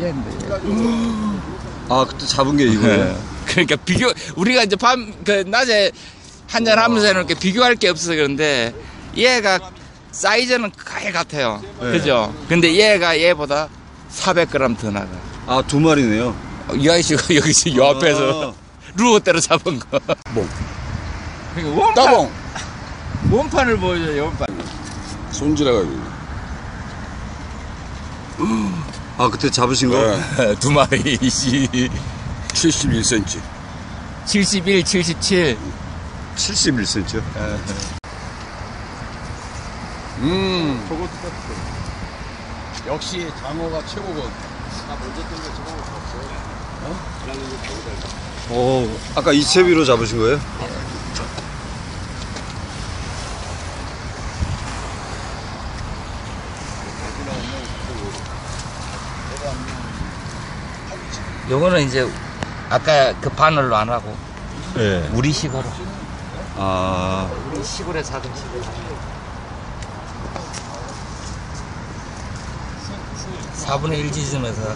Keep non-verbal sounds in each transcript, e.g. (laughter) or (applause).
얘인데. 아 그때 잡은 게 이거예요? 그러니까 비교 우리가 이제 밤 그 낮에 한잔 하면서 이렇게 비교할 게 없어서 그런데 얘가 사이즈는 거의 같아요. 네. 그죠? 근데 얘가 얘보다 400g 더 나가. 아 두 마리네요. 이 아저씨가 (laughs) 여기서 요 앞에서 루어대로 잡은 거. 뭐? 그러니까 원판, 따봉 원판을 보여줘요, 원판. 손질해가지고 아 그때 잡으신 거? 네. (laughs) 두 마리, 씨. 71cm 71, 77. 71cm요. 음 역시 장어가 최고거든 오 아까 이채비로 잡으신 거예요? 요거는 이제 아까 그 바늘로 안 하고 네. 우리 식으로. 아 우리 시골에 사던 시골. 4분의 1 지점에서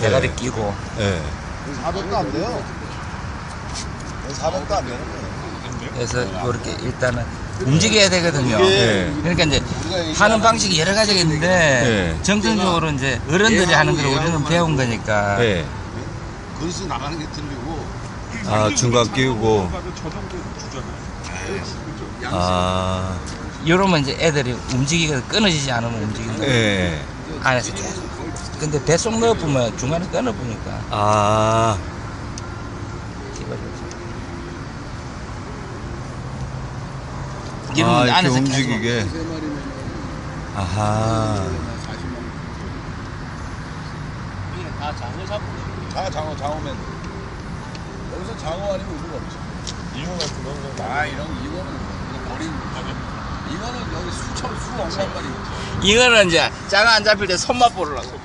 대가리 끼고 네. 400도 안 돼요 400도 안 되는 거예요 해서 이렇게 일단은 움직여야 되거든요. 네. 그러니까 이제 하는 방식이 여러 가지가 있는데 네. 정통적으로 이제 어른들이 하는 걸 우리는 배운 거니까 네. 그릇이 나가는 게 틀리고 아 중간 끼우고. 아 이러면 이제 애들이 움직이가 끊어지지 않으면 거예요. 네. 안에서 계속. 근데 뱃속 넣어보면 중간에 끊어보니까 아 집어줘서. 아, 이러면 이렇게 안에서 계속 움직이게. 아하. 다 장어 장어면 여기서 장어 아니면 의미가 없지 잉어 같은 거? 아 이런 이거는 그냥 버린 이거는 여기 수천 수억만 마리 이거는 이제 장어 안 잡힐 때 손맛 보려고.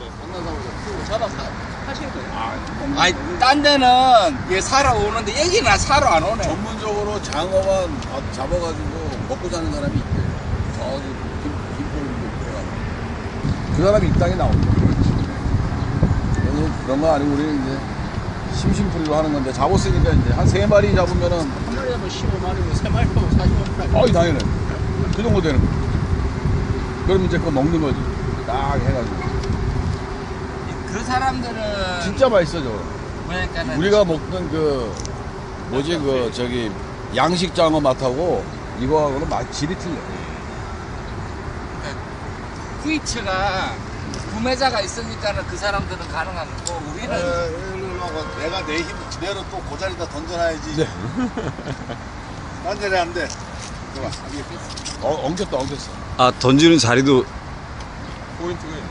아니, 딴 데는 얘 사러 오는데 여기는 사러 안 오네. 전문적으로 장어만 바- 잡아가지고 먹고 사는 사람이 있대. 저기 김, 김포는 그래가지고. 그 사람이 이 땅에 나온다. 그런 거 아니고 우리는 이제 심심풀이로 하는 건데 잡았으니까 이제 한 세 마리 잡으면은 한 마리 잡으면 15마리면 세 마리 잡으면 40마리. 어이 당연해. 그 정도 되는 거. 그럼 이제 그거 먹는 거지. 딱 해가지고. 그 사람들은 진짜 맛있어 저거. 뭐냐니까는 우리가 먹던 그 뭐지 그 저기 양식 장어 맛하고 이거하고는 맛 질이 틀려. 후이츠가 구매자가 있으니까는 그 사람들은 가능한 거고 우리는 내가 내 힘 그대로 또그 자리다 던져놔야지. 네. (laughs) 딴 자리 안 돼. 좋아. 어, 엉켰다 엉켰어. 아 던지는 자리도 포인트가 있네.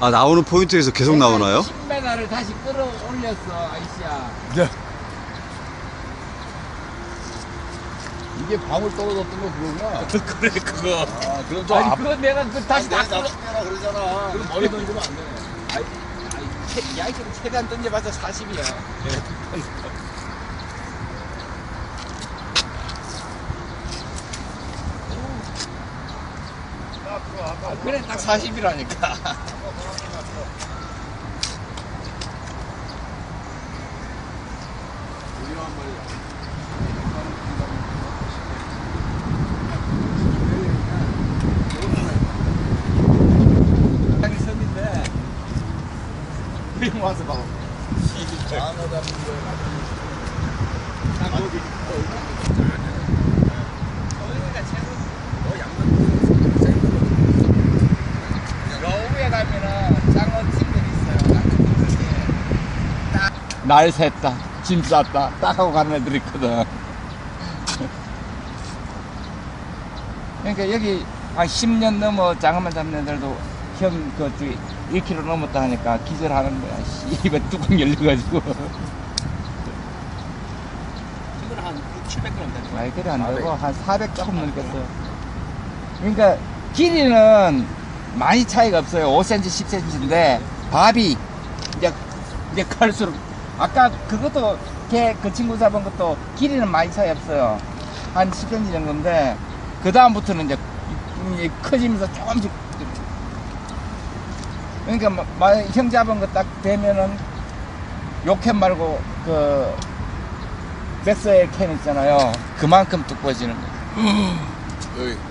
아 나오는 포인트에서 계속 나오나요? 10m를 다시 끌어올렸어 아이씨야 네. 이게 방울 떨어졌던 거 그거구나. (laughs) 그래 그거 아, 그럼 저 아니 앞, 그거 내가 그 다시 다 끌어 나 그러잖아. 그럼 머리 던지면 안 되네. 아이, 아이, 최, 야, 이거 최대한 던져봤자 40이야. 아, 그래, 딱 40이라니까. 여기 섬인데, 여기 와서. 날 샜다, 짐 쌌다, 딱 하고 가는 애들 있거든. 그러니까 여기 한 10년 넘어 장어만 잡는 애들도 형, 그, 저기, 1kg 넘었다 하니까 기절하는 거야. 씨, 입에 뚜껑 열려가지고. 이건 한 700g 되는 아이, 그래 안 되고, 한 400 조금 넘겠어. 그러니까, 길이는 많이 차이가 없어요. 5cm, 10cm인데, 밥이, 이제, 이제 갈수록, 아까 그것도, 걔, 그 친구 잡은 것도 길이는 많이 차이 없어요. 한 10cm 정도인데, 그 다음부터는 이제 커지면서 조금씩 그러니까 뭐, 마- 형 잡은 거딱 되면은 요캔 말고 그 맥스웰 캔 있잖아요. 그만큼 두꺼워지는 거예요